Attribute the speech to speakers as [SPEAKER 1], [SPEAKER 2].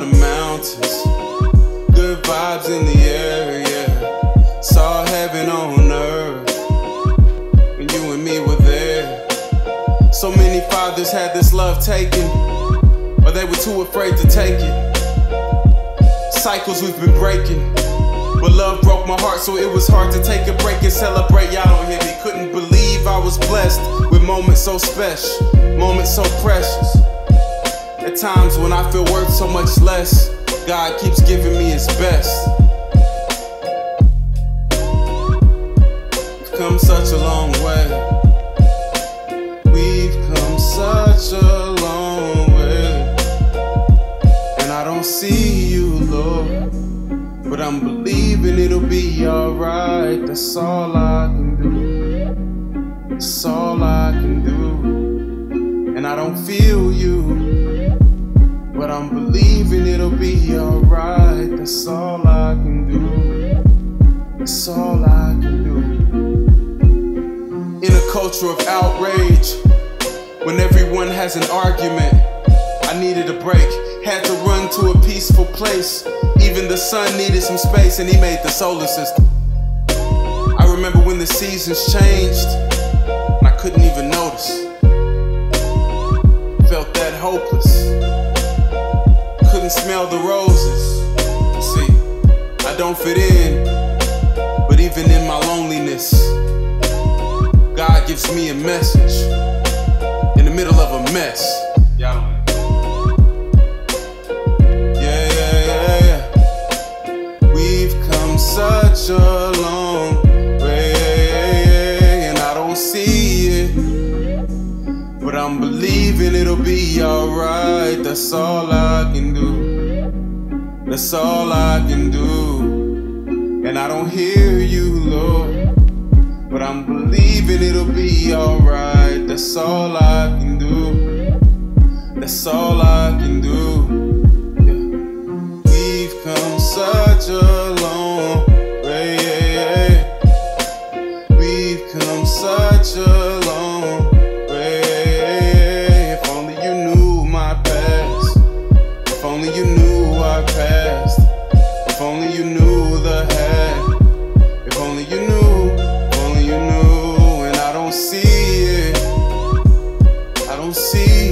[SPEAKER 1] mountains. Good vibes in the air, yeah. Saw heaven on earth when you and me were there. So many fathers had this love taken, or they were too afraid to take it. Cycles we've been breaking. But love broke my heart, so it was hard to take a break and celebrate. Y'all don't hear me. Couldn't believe I was blessed with moments so special, moments so precious. At times when I feel worth so much less, God keeps giving me His best. We've come such a long way. We've come such a long way. And I don't see you, Lord. But I'm believing it'll be alright. That's all I can do. That's all I can do. And I don't feel you. I'm believing it'll be alright. That's all I can do. That's all I can do. In a culture of outrage, when everyone has an argument, I needed a break. Had to run to a peaceful place. Even the sun needed some space, and he made the solar system. I remember when the seasons changed, and I couldn't even notice. Felt that hopeless. Smell the roses. See, I don't fit in, but even in my loneliness, God gives me a message in the middle of a mess. Y'all don't yeah, yeah, yeah, yeah. We've come such a long way, and I don't see it. But I'm believing it'll be alright. That's all I can do. That's all I can do. And I don't hear you, Lord. But I'm believing it'll be alright. That's all I can do. That's all I can do. See